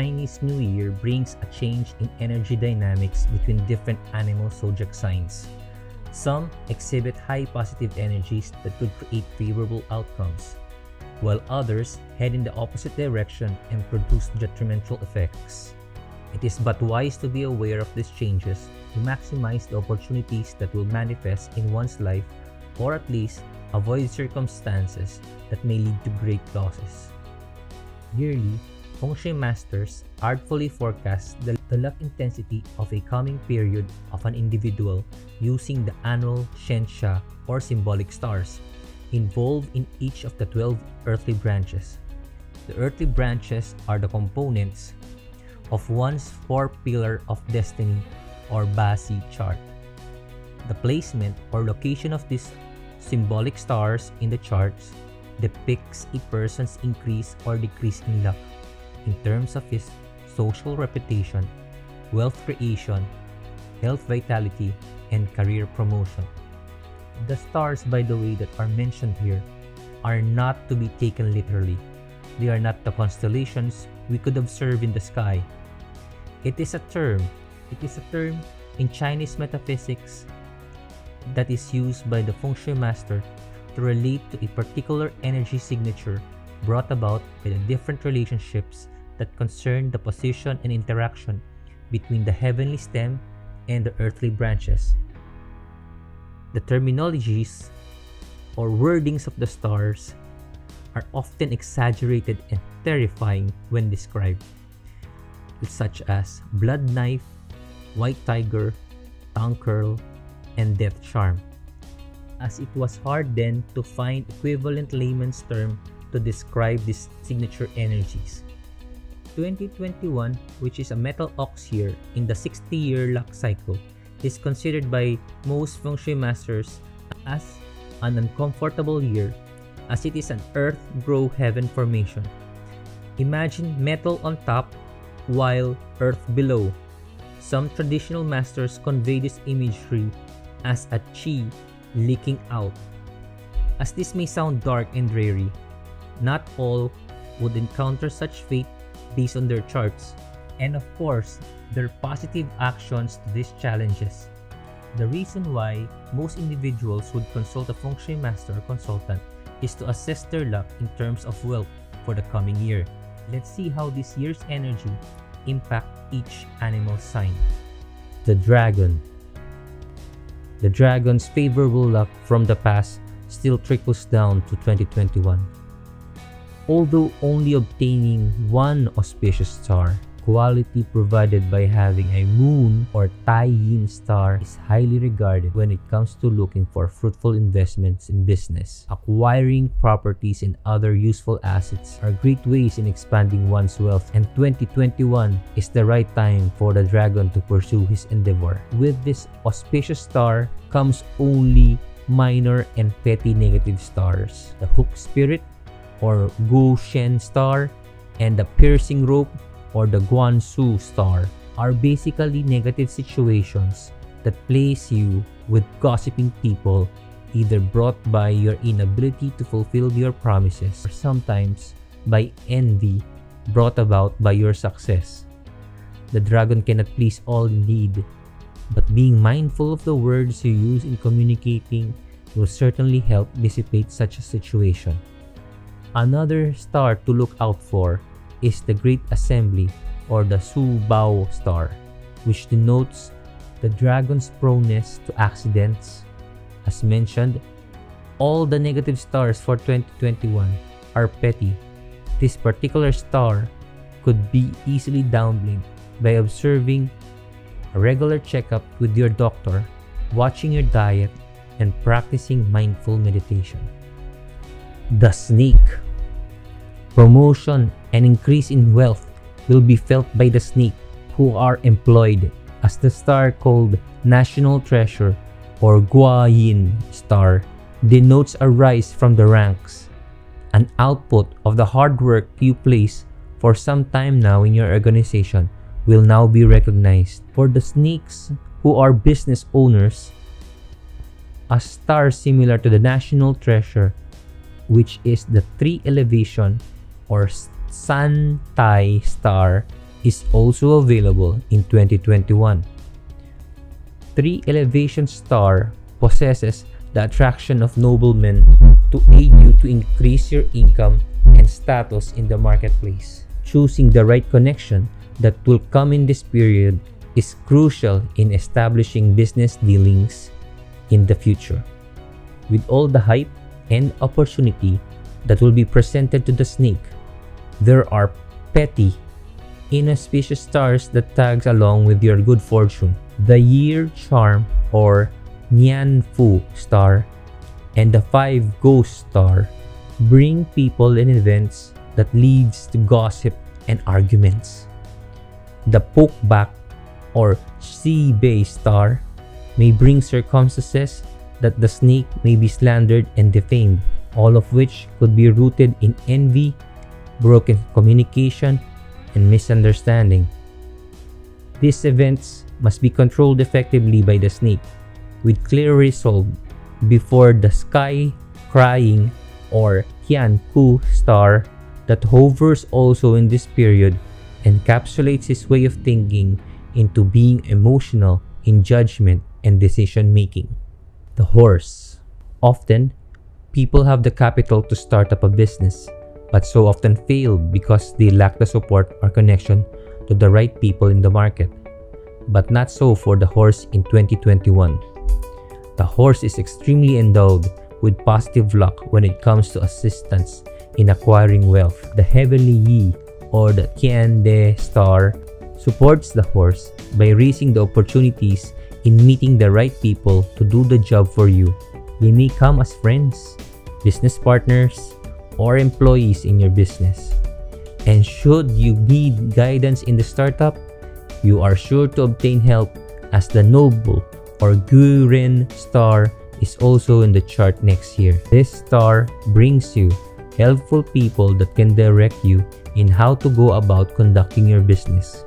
Chinese New Year brings a change in energy dynamics between different animal zodiac signs. Some exhibit high positive energies that could create favorable outcomes, while others head in the opposite direction and produce detrimental effects. It is but wise to be aware of these changes to maximize the opportunities that will manifest in one's life or at least avoid circumstances that may lead to great losses. Yearly, Feng Shui masters artfully forecast the, the luck intensity of a coming period of an individual using the annual Shensha or symbolic stars involved in each of the 12 earthly branches. The earthly branches are the components of one's four pillar of destiny or Bazi chart. The placement or location of these symbolic stars in the charts depicts a person's increase or decrease in luck in terms of his social reputation, wealth creation, health vitality, and career promotion. The stars, by the way, that are mentioned here are not to be taken literally. They are not the constellations we could observe in the sky. It is a term, it is a term in Chinese metaphysics that is used by the feng shui master to relate to a particular energy signature brought about by the different relationships that concern the position and interaction between the heavenly stem and the earthly branches. The terminologies or wordings of the stars are often exaggerated and terrifying when described, such as blood knife, white tiger, tongue curl, and death charm, as it was hard then to find equivalent layman's term to describe these signature energies. 2021, which is a metal ox year in the 60-year luck cycle, is considered by most feng shui masters as an uncomfortable year as it is an earth grow heaven formation. Imagine metal on top while earth below. Some traditional masters convey this imagery as a chi leaking out. As this may sound dark and dreary, not all would encounter such fate based on their charts, and of course, their positive actions to these challenges. The reason why most individuals would consult a feng shui master or consultant is to assess their luck in terms of wealth for the coming year. Let's see how this year's energy impact each animal sign. The dragon. The dragon's favorable luck from the past still trickles down to 2021 although only obtaining one auspicious star. Quality provided by having a moon or Tai-yin star is highly regarded when it comes to looking for fruitful investments in business. Acquiring properties and other useful assets are great ways in expanding one's wealth and 2021 is the right time for the dragon to pursue his endeavor. With this auspicious star comes only minor and petty negative stars. The hook spirit or Gu Shen star and the piercing rope or the Guan Su star are basically negative situations that place you with gossiping people either brought by your inability to fulfill your promises or sometimes by envy brought about by your success. The dragon cannot please all indeed, but being mindful of the words you use in communicating will certainly help dissipate such a situation. Another star to look out for is the Great Assembly or the Su Bao star, which denotes the dragon's proneness to accidents. As mentioned, all the negative stars for 2021 are petty. This particular star could be easily downplayed by observing a regular checkup with your doctor, watching your diet, and practicing mindful meditation. The snake. Promotion and increase in wealth will be felt by the snake who are employed as the star called National Treasure or Guayin star denotes a rise from the ranks, an output of the hard work you place for some time now in your organization will now be recognized. For the snakes who are business owners, a star similar to the national treasure, which is the three elevation or San Tai star is also available in 2021. 3 Elevation Star possesses the attraction of noblemen to aid you to increase your income and status in the marketplace. Choosing the right connection that will come in this period is crucial in establishing business dealings in the future. With all the hype and opportunity that will be presented to the snake, there are petty, inauspicious stars that tags along with your good fortune. The year charm or Nian Fu star and the five ghost star bring people and events that leads to gossip and arguments. The poke back or sea bay star may bring circumstances that the snake may be slandered and defamed, all of which could be rooted in envy, broken communication, and misunderstanding. These events must be controlled effectively by the snake with clear resolve before the sky crying or Qian Ku star that hovers also in this period encapsulates his way of thinking into being emotional in judgment and decision making. The horse. Often, people have the capital to start up a business, but so often fail because they lack the support or connection to the right people in the market. But not so for the horse in 2021. The horse is extremely endowed with positive luck when it comes to assistance in acquiring wealth. The heavenly Yi or the Tian De star supports the horse by raising the opportunities in meeting the right people to do the job for you. They may come as friends, business partners, or employees in your business. And should you need guidance in the startup, you are sure to obtain help as the noble or Guren star is also in the chart next year. This star brings you helpful people that can direct you in how to go about conducting your business.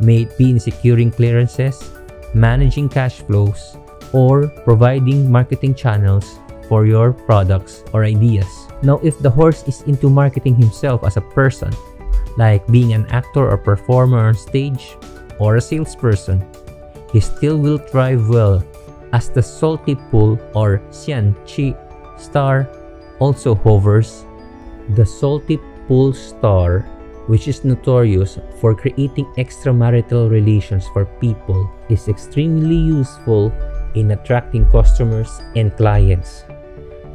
May it be in securing clearances, managing cash flows, or providing marketing channels for your products or ideas. Now, if the horse is into marketing himself as a person, like being an actor or performer on stage or a salesperson, he still will thrive well as the salty pool or Xian star also hovers. The salty pool star, which is notorious for creating extramarital relations for people, is extremely useful in attracting customers and clients.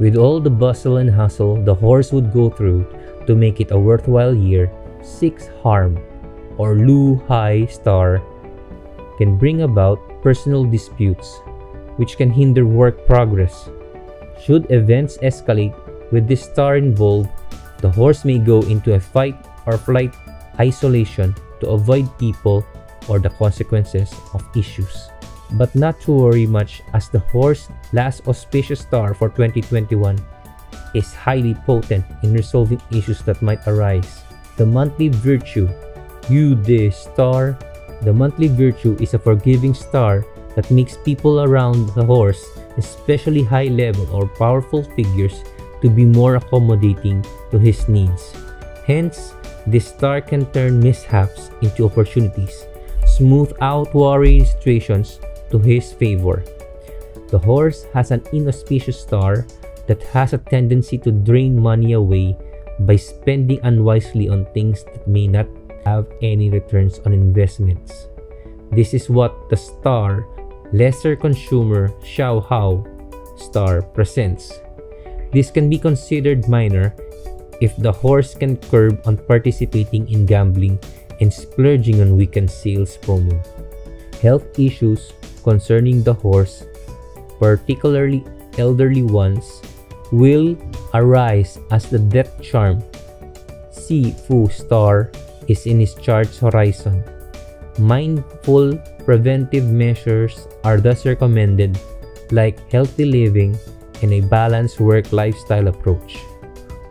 With all the bustle and hustle the horse would go through to make it a worthwhile year, 6 harm or Lu Hai star can bring about personal disputes, which can hinder work progress. Should events escalate with this star involved, the horse may go into a fight or flight isolation to avoid people or the consequences of issues. But not to worry much as the horse last auspicious star for 2021 is highly potent in resolving issues that might arise. The monthly virtue, you this star the monthly virtue is a forgiving star that makes people around the horse, especially high level or powerful figures, to be more accommodating to his needs. Hence, this star can turn mishaps into opportunities, smooth out worry situations to his favor. The horse has an inauspicious star that has a tendency to drain money away by spending unwisely on things that may not have any returns on investments. This is what the star lesser consumer Xiao Hao star presents. This can be considered minor if the horse can curb on participating in gambling and splurging on weekend sales promo. Health issues concerning the horse, particularly elderly ones, will arise as the death charm Si Fu star is in his chart's horizon. Mindful preventive measures are thus recommended like healthy living and a balanced work lifestyle approach.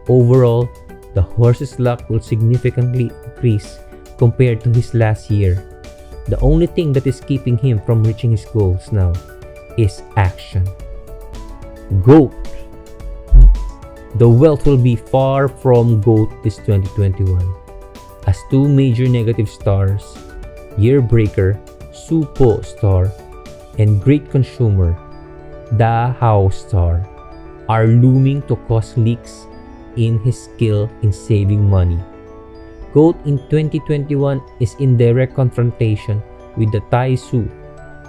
Overall, the horse's luck will significantly increase compared to his last year. The only thing that is keeping him from reaching his goals now is action. GOAT The wealth will be far from GOAT this 2021 as two major negative stars, Yearbreaker, Supo star, and Great Consumer, Da Hao star, are looming to cause leaks in his skill in saving money. GOAT in 2021 is in direct confrontation with the Tai Sui,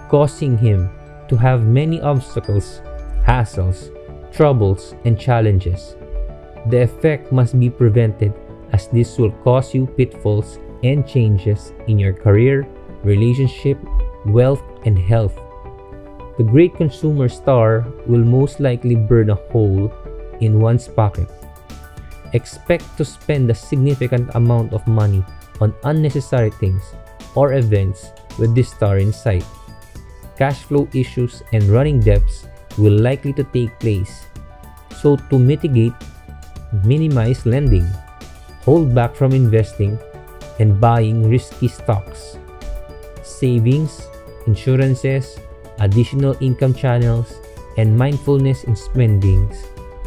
causing him to have many obstacles, hassles, troubles, and challenges. The effect must be prevented as this will cause you pitfalls and changes in your career, relationship, wealth, and health. The great consumer star will most likely burn a hole in one's pocket. Expect to spend a significant amount of money on unnecessary things or events with this star in sight. Cash flow issues and running debts will likely to take place. So to mitigate, minimize lending, hold back from investing and buying risky stocks. Savings, insurances, additional income channels, and mindfulness in spendings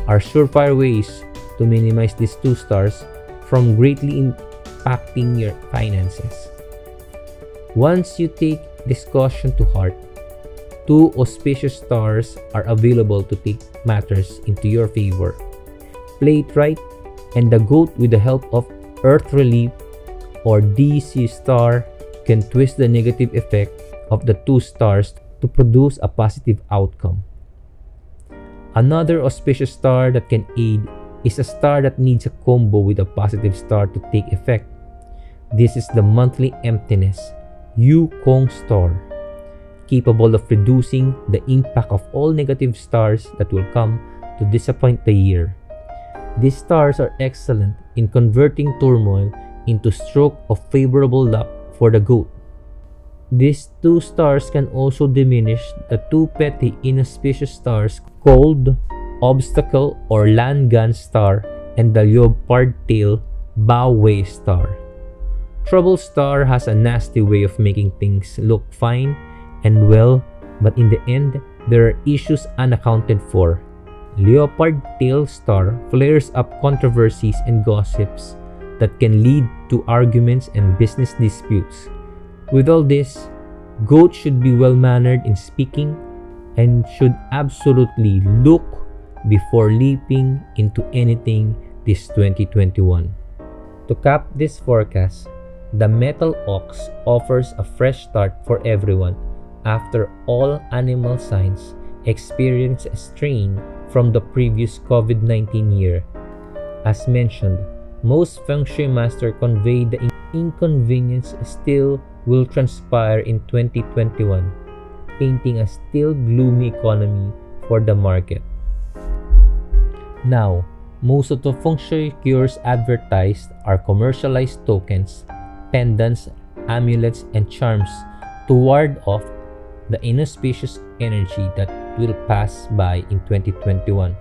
are surefire ways to minimize these two stars from greatly impacting your finances. Once you take this caution to heart, two auspicious stars are available to take matters into your favor. Play it right, and the goat with the help of Earth Relief or DC star can twist the negative effect of the two stars to produce a positive outcome. Another auspicious star that can aid is a star that needs a combo with a positive star to take effect. This is the monthly emptiness, Yu Kong star capable of reducing the impact of all negative stars that will come to disappoint the year. These stars are excellent in converting turmoil into stroke of favorable luck for the goat. These two stars can also diminish the two petty inauspicious stars called obstacle or land gun star and the leopard tail Bao Wei star. Trouble star has a nasty way of making things look fine and well, but in the end, there are issues unaccounted for. Leopard tail star flares up controversies and gossips that can lead to arguments and business disputes. With all this, goat should be well mannered in speaking and should absolutely look before leaping into anything this 2021. To cap this forecast, the Metal Ox offers a fresh start for everyone after all animal signs experience a strain from the previous COVID 19 year. As mentioned, most feng shui master conveyed the inconvenience still will transpire in 2021, painting a still gloomy economy for the market. Now, most of the feng shui cures advertised are commercialized tokens, pendants, amulets, and charms to ward off the inauspicious energy that will pass by in 2021,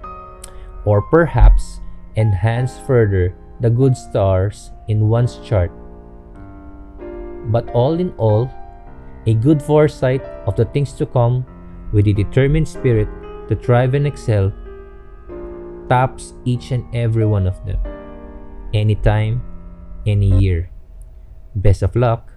or perhaps enhance further the good stars in one's chart. But all in all, a good foresight of the things to come with a determined spirit to thrive and excel taps each and every one of them. Anytime, any year. Best of luck!